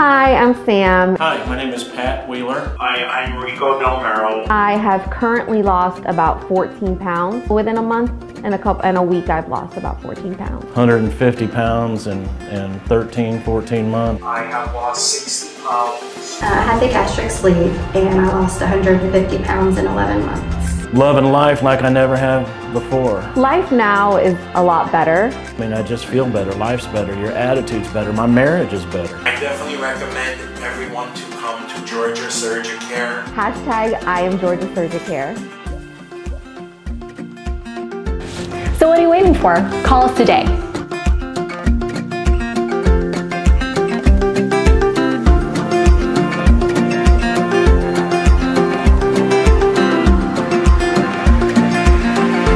Hi, I'm Sam. Hi, my name is Pat Wheeler. Hi, I'm Rico Del Mero. I have currently lost about 14 pounds. Within a month and a couple and a week I've lost about 14 pounds. 150 pounds in, in 13, 14 months. I have lost 60 pounds. Uh, I had the gastric sleeve and I lost 150 pounds in 11 months. Loving life like I never have before. Life now is a lot better. I mean, I just feel better. Life's better. Your attitude's better. My marriage is better. I definitely recommend everyone to come to Georgia Surgicare. Hashtag I am Georgia Surgicare. So what are you waiting for? Call us today.